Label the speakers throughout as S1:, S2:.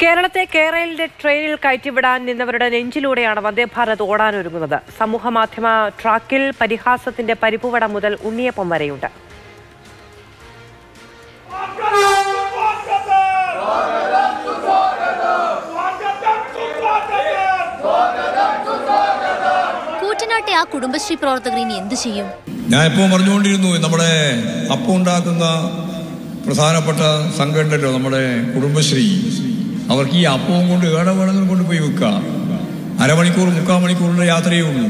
S1: കേരളത്തെ കേരളയിലെ ട്രെയിനിൽ കയറ്റിവിടാൻ നിന്നവരുടെ നെഞ്ചിലൂടെയാണ് വന്ദേഭാരത് ഓടാനൊരുങ്ങുന്നത്. സമൂഹ മാധ്യമ ട്രാക്കിൽ പരിഹാസത്തിന്റെ പരിപ്പുവട മുതൽ ഉണ്ണിയപ്പം വരെയുണ്ട്.
S2: കൂറ്റനാട്ടെ ആ കുടുംബശ്രീ പ്രവർത്തകർ ഇനി എന്ത് ചെയ്യും?
S3: ഞാൻ എപ്പോഴും പറഞ്ഞുകൊണ്ടിരുന്നു നമ്മുടെ അപ്പുണ്ടാക്കുന്ന പ്രധാനപ്പെട്ട സംഘടനല്ലോ നമ്മുടെ കുടുംബശ്രീ. അവർക്ക് ഈ അപ്പവും കൊണ്ട് ഏടെ വേണമെങ്കിലും കൊണ്ടുപോയി വെക്കാം അരമണിക്കൂർ മുക്കാൽ മണിക്കൂറിന്റെ യാത്രയേ ഉള്ളൂ.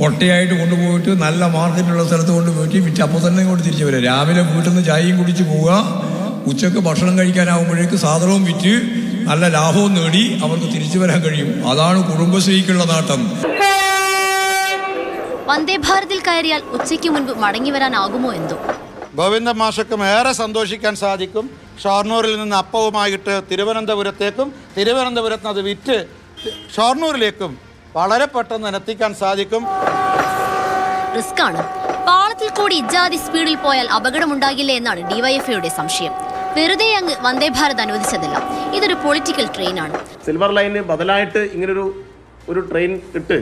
S3: കൊട്ടയായിട്ട് കൊണ്ടുപോയിട്ട് നല്ല മാർക്കറ്റുള്ള സ്ഥലത്ത് കൊണ്ടുപോയിട്ട് വിറ്റ് അപ്പം തന്നെ കൊണ്ട് തിരിച്ചു വരിക. രാവിലെ വീട്ടിൽ നിന്ന് ചായയും കുടിച്ച് പോവുക. ഉച്ചയ്ക്ക് ഭക്ഷണം കഴിക്കാനാവുമ്പോഴേക്ക് സാധനവും വിറ്റ് നല്ല ലാഭവും നേടി അവർക്ക് തിരിച്ചു വരാൻ കഴിയും. അതാണ് കുടുംബശ്രീക്കുള്ള നാട്ടം.
S2: വന്ദേ ഭാരതിൽ കയറിയാൽ ഉച്ചയ്ക്ക് മുൻപ് മടങ്ങി വരാനാകുമോ എന്തോ?
S4: ഗോവിന്ദ മാഷക്കും ഏറെ സന്തോഷിക്കാൻ സാധിക്കും. ഷോർണൂരിൽ നിന്ന് അപ്പവുമായിട്ട് തിരുവനന്തപുരത്തേക്കും തിരുവനന്തപുരത്ത് നിന്ന് അത് വിറ്റ് ഷോർണൂരിലേക്കും വളരെ പെട്ടെന്ന് എത്തിക്കാൻ സാധിക്കും.
S2: റിസ്ക് ആണ് പാളത്തിൽ കൂടി ഇജാതി സ്പീഡിൽ പോയാൽ അപകടം ഉണ്ടാകില്ല എന്നാണ് ഡിവൈഎഫ്ഐയുടെ സംശയം. വെറുതെ അങ്ങ് വന്ദേ ഭാരത് അനുവദിച്ചതല്ല. ഇതൊരു പൊളിറ്റിക്കൽ ട്രെയിനാണ്.
S5: സിൽവർ ലൈനിന് ബദലായിട്ട് ഇങ്ങനൊരു ഒരു ട്രെയിൻ ഇട്ട്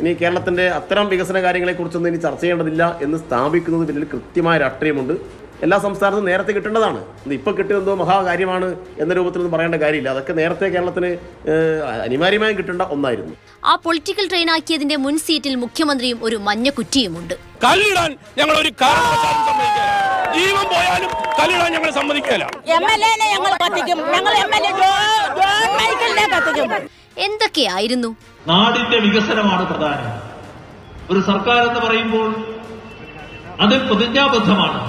S5: ഇനി കേരളത്തിന്റെ അത്തരം വികസന കാര്യങ്ങളെക്കുറിച്ചൊന്നും ഇനി ചർച്ച ചെയ്യേണ്ടതില്ല എന്ന് സ്ഥാപിക്കുന്നത് പിന്നിൽ കൃത്യമായ രാഷ്ട്രീയമുണ്ട് എല്ലാ സംസ്ഥാനത്തും നേരത്തെ കിട്ടേണ്ടതാണ്. ഇപ്പോൾ ഇപ്പൊ കിട്ടിയതെന്തോ മഹാകാര്യമാണ് എന്ന രൂപത്തിലൊന്നും പറയേണ്ട കാര്യമില്ല. അതൊക്കെ നേരത്തെ കേരളത്തിന് അനിവാര്യമായും കിട്ടേണ്ട ഒന്നായിരുന്നു.
S2: ആ പൊളിറ്റിക്കൽ ട്രെയിൻ ആക്കിയതിന്റെ മുൻ സീറ്റിൽ മുഖ്യമന്ത്രിയും ഒരു മഞ്ഞ കുറ്റിയുമുണ്ട്
S6: കല്ലിടാൻ ഞങ്ങൾ ഒരു ജീവൻ പോയാലും കല്ലിടാൻ ഞങ്ങൾ സമ്മതിക്കില്ല
S7: എം എൽ എനെ ഞങ്ങൾ കത്തിക്കും ഞങ്ങൾ എം എൽ എ ജോൺ മൈക്കിളിനെ കത്തിക്കും
S2: എന്തൊക്കെയായിരുന്നു?
S8: നാടിന്റെ വികസനമാണ് പ്രധാനം. ഒരു സർക്കാർ എന്ന് പറയുമ്പോൾ അത് പ്രതിജ്ഞാബദ്ധമാണ്.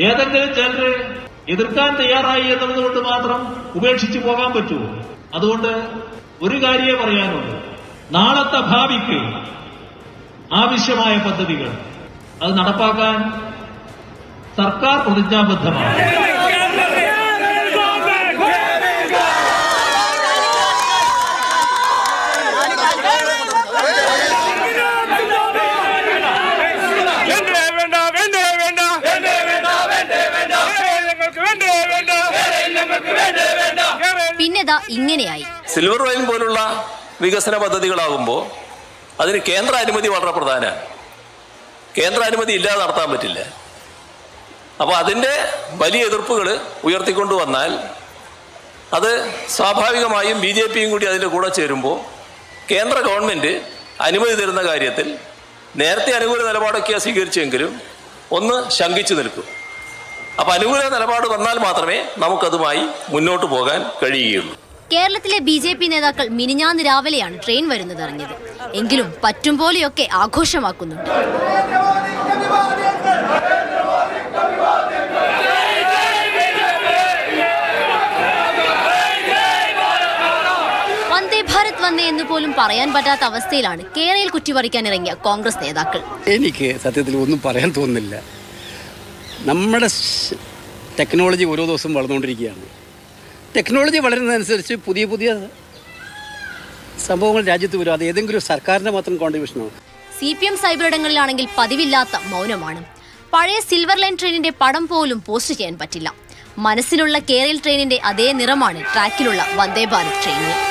S8: ഏതെങ്കിലും ചിലര് എതിർക്കാൻ തയ്യാറായി എന്നതുകൊണ്ട് മാത്രം ഉപേക്ഷിച്ചു പോകാൻ പറ്റുമോ അതുകൊണ്ട് ഒരു കാര്യമേ പറയാനുള്ളൂ. നാളത്തെ ഭാവിക്ക് ആവശ്യമായ പദ്ധതികൾ. അത് നടപ്പാക്കാൻ സർക്കാർ പ്രതിജ്ഞാബദ്ധമാണ്.
S2: പിന്നെതാ ഇങ്ങനെയായി.
S9: സിൽവർ റെയിൽ പോലുള്ള വികസന പദ്ധതികളാകുമ്പോൾ അതിന് കേന്ദ്ര അനുമതി വളരെ പ്രധാനമാണ് കേന്ദ്ര അനുമതി ഇല്ലാതെ നടത്താൻ പറ്റില്ല. അപ്പോൾ അതിന്റെ വലിയ എതിർപ്പുകൾ ഉയർത്തിക്കൊണ്ടു വന്നാൽ അത് സ്വാഭാവികമായും ബി ജെ പിയും കൂടി അതിന്റെ കൂടെ ചേരുമ്പോൾ കേന്ദ്ര ഗവൺമെന്റ് അനുമതി തരുന്ന കാര്യത്തിൽ നേരത്തെ അനുകൂല നിലപാടൊക്കെയാണ് സ്വീകരിച്ചെങ്കിലും ഒന്ന് ശങ്കിച്ചു നിൽക്കും. അപ്പോൾ അനുകൂല നിലപാട് വന്നാൽ മാത്രമേ നമുക്കതുമായി മുന്നോട്ട് പോകാൻ കഴിയുകയുള്ളൂ.
S2: കേരളത്തിലെ ബി ജെ പി നേതാക്കൾ മിനിഞ്ഞാന്ന് രാവിലെയാണ് ട്രെയിൻ വരുന്നത് അറിഞ്ഞത്. എങ്കിലും പറ്റും പോലെയൊക്കെ ആഘോഷമാക്കുന്നുണ്ട്. വന്ദേ ഭാരത് വന്നേ എന്ന് പോലും പറയാൻ പറ്റാത്ത അവസ്ഥയിലാണ് കേരളയിൽ കുറ്റിപറിക്കാൻ ഇറങ്ങിയ കോൺഗ്രസ് നേതാക്കൾ.
S10: എനിക്ക് സത്യത്തിൽ ഒന്നും പറയാൻ തോന്നുന്നില്ല. നമ്മുടെ ടെക്നോളജി ഓരോ ദിവസവും വളർന്നുകൊണ്ടിരിക്കുകയാണ്. ടെക്നോളജി വളരുന്നതനുസരിച്ച് പുതിയ പുതിയ സംഭവങ്ങൾ രാജ്യത്ത് വരും. അത് ഏതെങ്കിലും ഒരു സർക്കാരിന്റെ മാത്രം കോൺട്രിബ്യൂഷനോ
S2: സി പി എം സൈബറിടങ്ങളിലാണെങ്കിൽ പതിവില്ലാത്ത മൗനമാണ്. പഴയ സിൽവർ ലൈൻ ട്രെയിനിന്റെ പടം പോലും പോസ്റ്റ് ചെയ്യാൻ പറ്റില്ല. മനസ്സിലുള്ള കേരള ട്രെയിനിന്റെ അതേ നിറമാണ് ട്രാക്കിലുള്ള വന്ദേ ഭാരത് ട്രെയിനിന്.